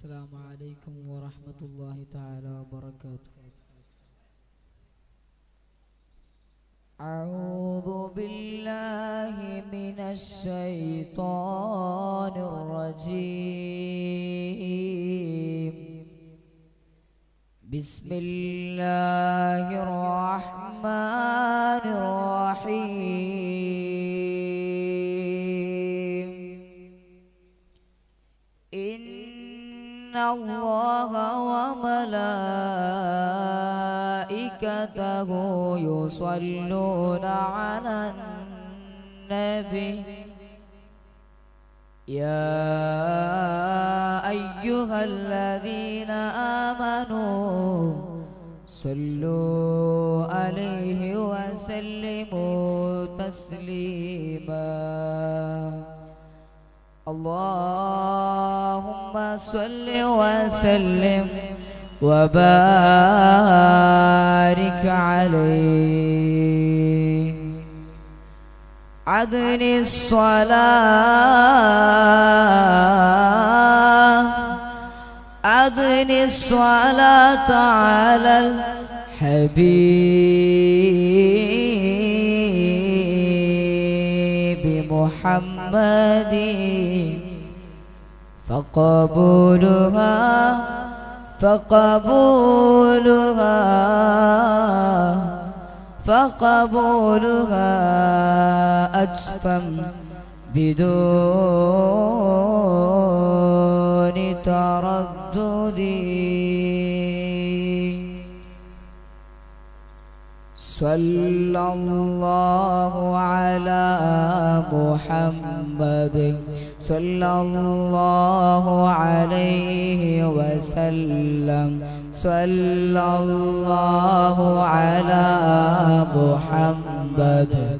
السلام عليكم ورحمة الله تعالى وبركاته. أعوذ بالله من الشيطان الرجيم. بسم الله الرحمن وملائكته يصلون على النبي. يا أيها الذين آمنوا صلوا عليه وسلموا تسليما. اللهم صل وسلم. وبارك عليه. عدن الصلاة عدن الصلاة على الحبيب محمد فقبولها فقبولها فقبولها أجفم بدون تردد. صلى الله على محمد صلى الله عليه وسلم. صلى الله على محمد.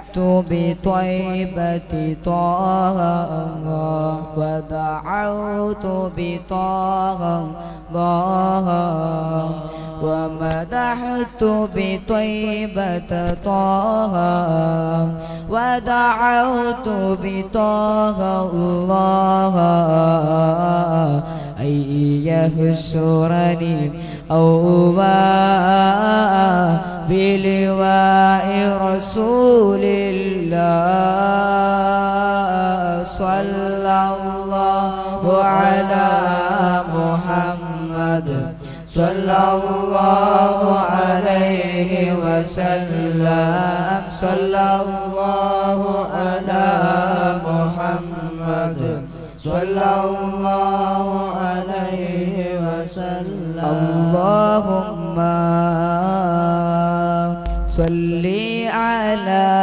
بطيبة طه ودعوت بطه ضاها ومدحت بطيبة طه ودعوت بطه الله أن يهشرني أو بلواء رسول الله صلى الله على محمد. صلى الله عليه وسلم. صلى الله على محمد. صلى الله عليه وسلم. اللهم على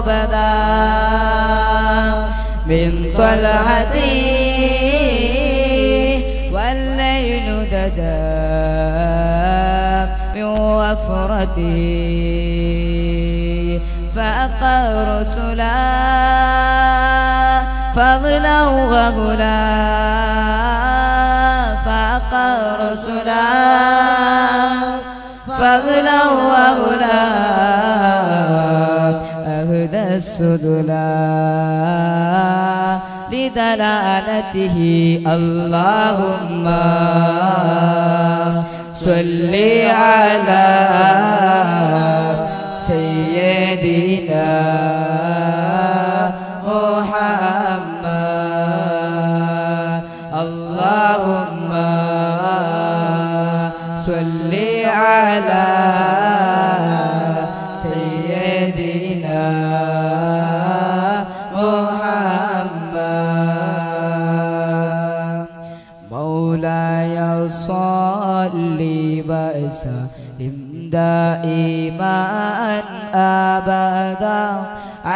بدا من طلعته والليل دجا من وفرته فأقى رسلا فضلا وغلا. فأقى رسلا فضلا وغلا. السدلا لدلالته. اللهم صل على سيدنا محمد. اللهم صل على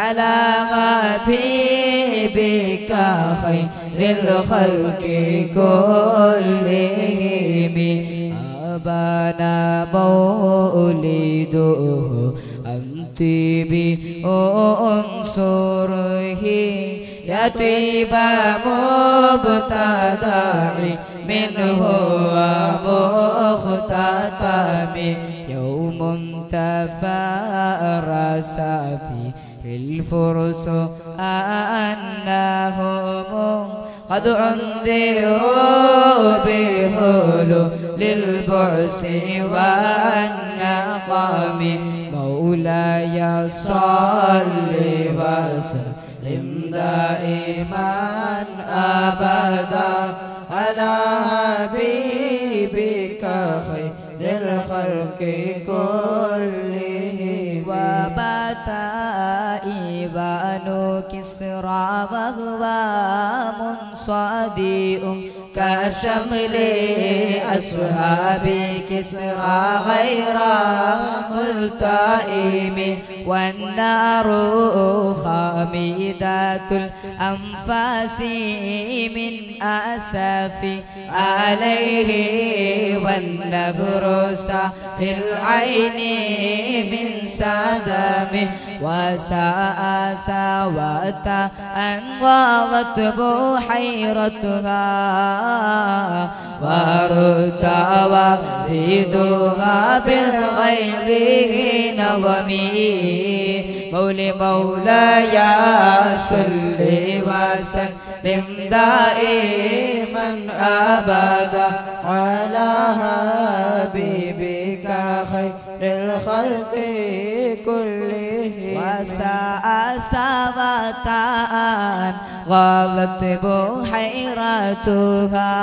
على حبيبك خير الخلق كلهم. أبانا مولده أنت بأنصره يطيب مبتدع منه ومختتم. يوم تفارس فيه الفرس أنهم قد أنذروا بهلو للبعث والنقم مولاي صل وسلم دائما أبدا على حبيبك خير الخلق كلهم كسرى وهو منصدئ كشمل أصحاب كسرى غير ملتئم. والنار خامدة الأنفاس من أسف. عليه والنهر في العين من سدم وساء سوات أن غاضت بحيرتها وارتوى ريدها بالغيظ نظمي مولي مولاي صل وسلم دائما ابدا على حبيبك خير الخلق. وساء سبتان غلت بحيرتها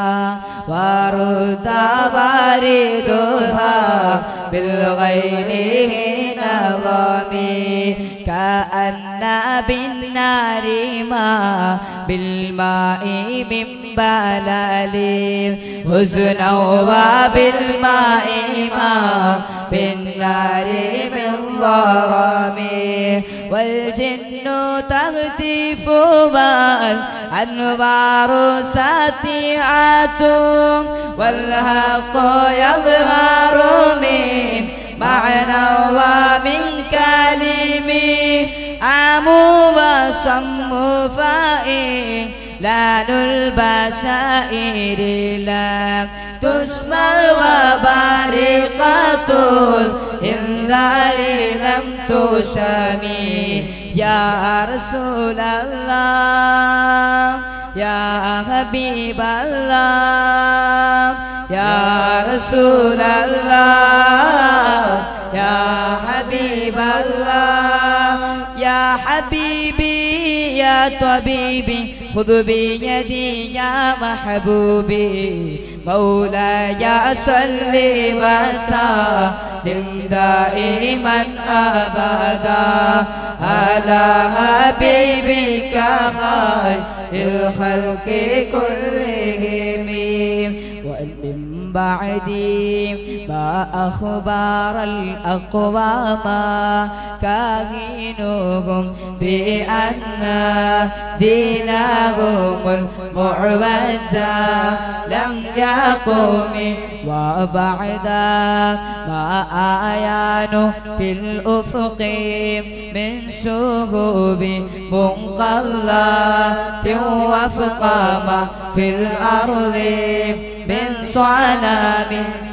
ورد باردها بالغير نظمي كأن بالنار ما. بالماء من بلال حزنا وبالماء ما. بالنار من ضرم والجن تهتف والأنوار ساتعة والحق يظهر من معنى ومن كلمه عمو وصم فائن لأن البشائر لم تسمع وبارقة الإنذار لم تشمي يا رسول الله يا حبيب الله يا رسول الله يا حبيب الله يا حبيبي يا طبيبي خذ بيدي يا محبوبي. مولاي صل وسلم دائما أبدا. على حبيبك خير الخلق كلهم. بعدي. ما أخبار الأقوام كاهنهم بأن دينهم المعوجة لم يقوم وبعد ما آيان في الأفق من شهوب منقلات وفق ما في الأرض. صنم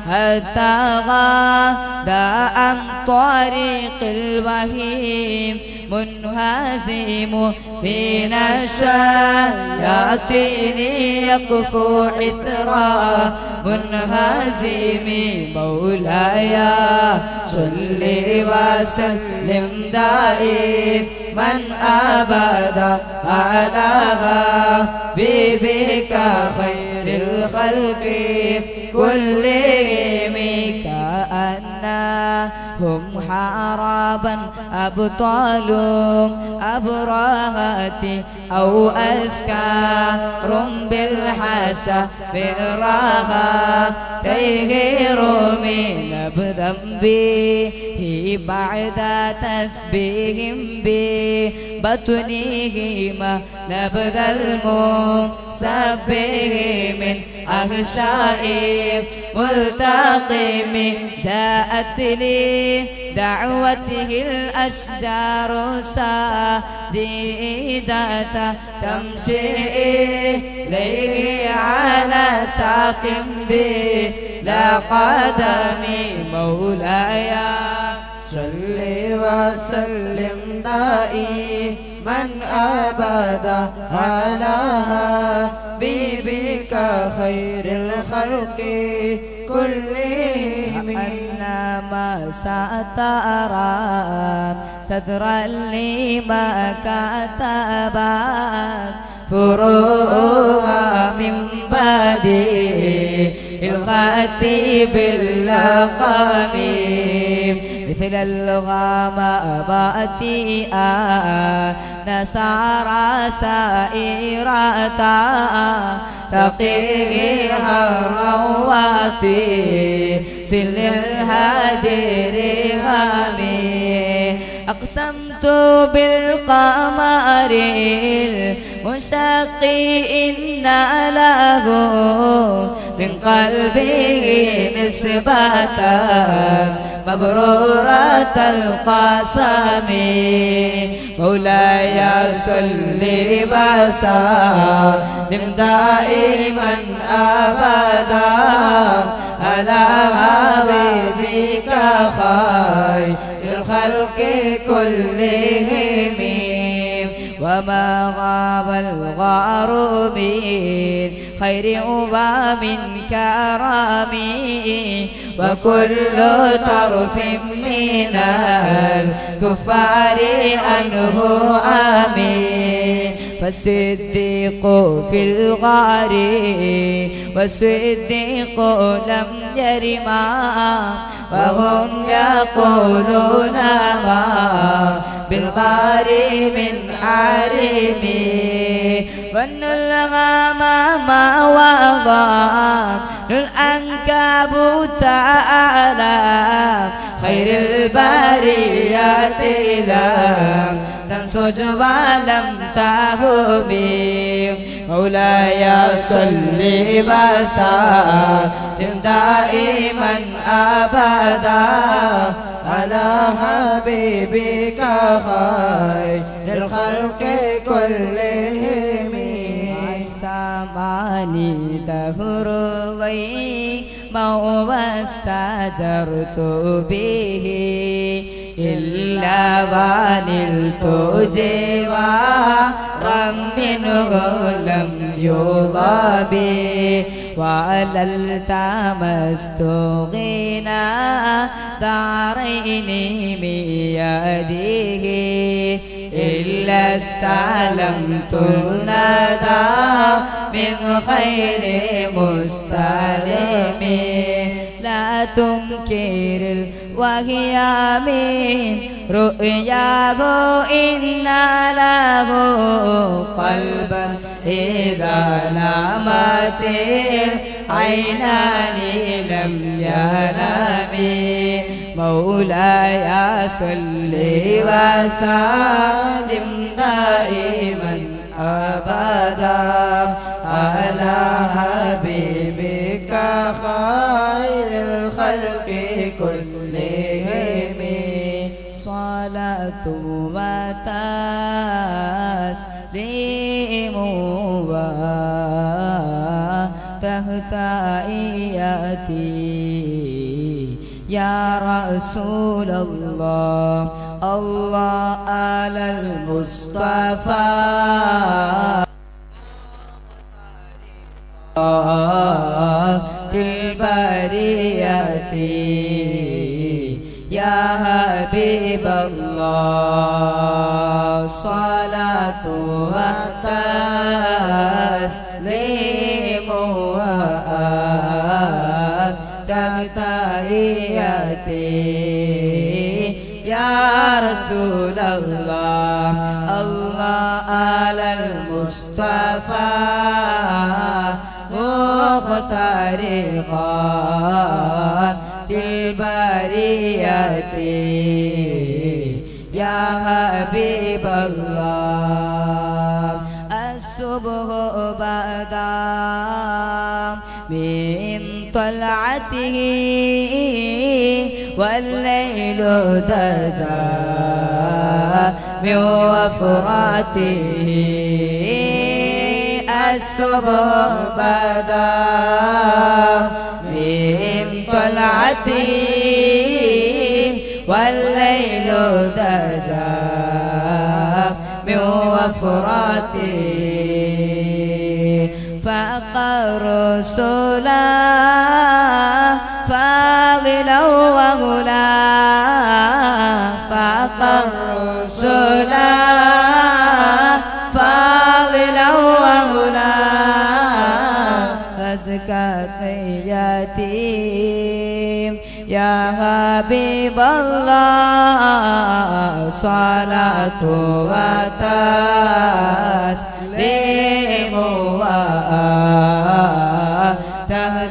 حتى غدا عن طريق الوهيم منهزم من الشياطين يقفو حثرا منهزم مولاي صل وسلم دائما أبدا على حبيبك خير الخلق. كلهم هم حرابا أبطال أبراهات أو أسكار بالحسا بالرغى تيغير من بذنبه بعد تسبيهم ببطنهما نبذ المسبه من أغشاء ملتقم جاءت لي دعوته الأشجار ساجدة تمشي إليه على ساق بلا قدم. مولاي صل وسلم دائما أبدا على حبيبك خير الخلق كلهم. أنما سترى صدرا لما كتبت فروها من بعد الخطيب اللقم مثل الغمامات نسارى سائرة تقيها الرواتي سل الهاجر غامي. أقسمت بالقمر المشق إن له من قلبه نسبة مبرورة القسم. مولاي صل وسلم. دائما أبدا على حبيبك خير الخلق كلهم. وما غاب الغار خير ومن كرامي وكل طرف من الكفار عنه آمين. فالصديق في الغار والصديق لم يرما وهم يقولون ما بالغار من حرمي ظن الغمام وضام الأنكبوت على خير البريات لم تنسج ولم تهبي مولاي صل وسلم دائما أبدا على حبيبك خير الخلق كلهم. السماني دهر غيما واستجرت به إلا ونلت جوارا منه لم يضبي وعلى التمست غنى دارين بيده إلا استلمت الندى من خير مستلم. لا تنكر الوهي من رؤياه إن له قلبا إذا نامت العينان لم ينام مولاي صل وسلم دائما أبدا على حبيبك خير الخلق كلهم. صلاة وتسليم وتهتئياتي يا رسول الله الله على المصطفى. رسول الله الله على المصطفى مختار البرية يا حبيب الله الصبح بدا من طلعته والليل دجا من وفراته. الصبح بدا من طلعته. والليل دجا من وفراته. فقر رسولا فاضلا وغلا فقر رسولا فاضلا وغلا أزكى يتيم يا حبيب الله صلاة وتسليم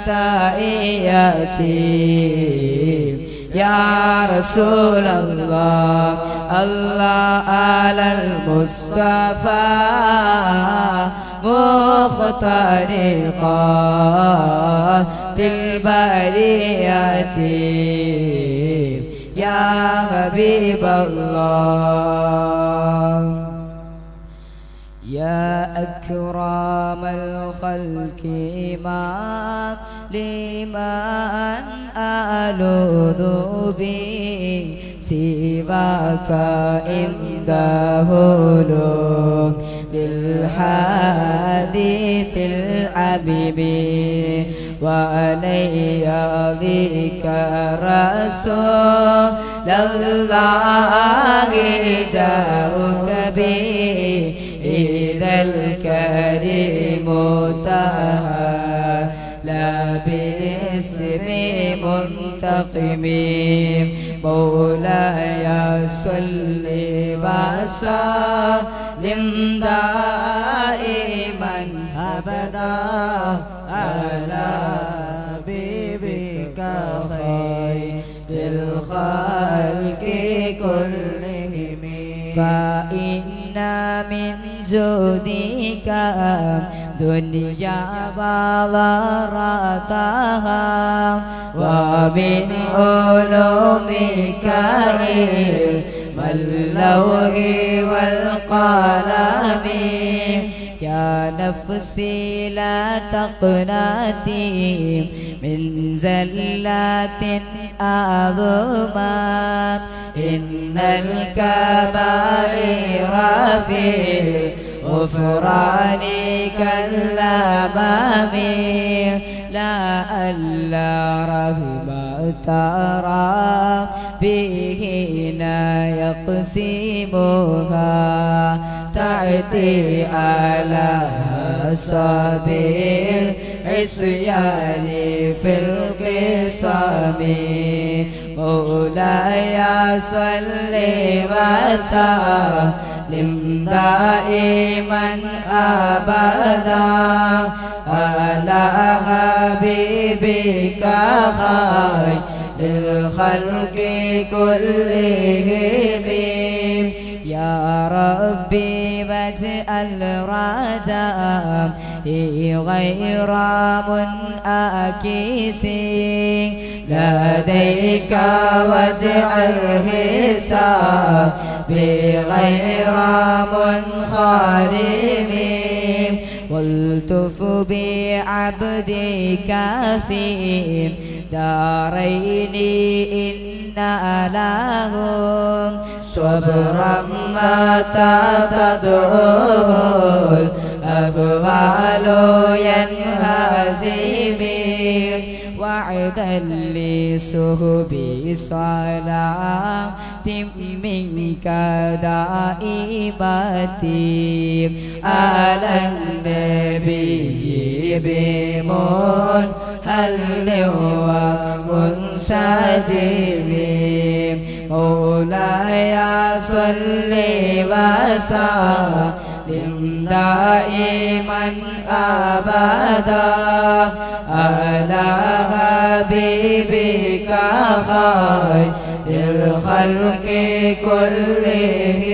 تحتياتي يا رسول الله. الله على المصطفى مخترقا البرية. يا حبيب الله. يا أكرم الخلق ما لمن ألوذ به سواك عنده للحديث الحبيب وعلي ذيك رسول الله جاءك به إذا الكريم تهالى باسم منتقم. مولاي صل وسلم دائما أبدا على حبيبك خير الخلق كلهم. فإن من جودك دنيا وضرتها ومن علومك علم اللوح والقلم يا نفسي لا تقناتي من زلات أعظما إن الكبائر في غفران كالأمام لا ألا رغم ترى بهنا يقسمها. تأتي على صبير عصيان في القسم. مولاي صل وسلم دائما أبدا على حبيبك خير للخلق كلهم. يا ربي واجعل رجاء غير منعكس لديك واجعل حسابي غير منخرم والتف بعبدك في دارين إن لهم صبرا متى تدعوه الأهوال ينهزمين وعدا لصحبي صلاة منك دائمتي على النبي بمن هل المستجيب مولاي صل وسلم دائما أبدا. على حبيبك خير الخلق كلهم.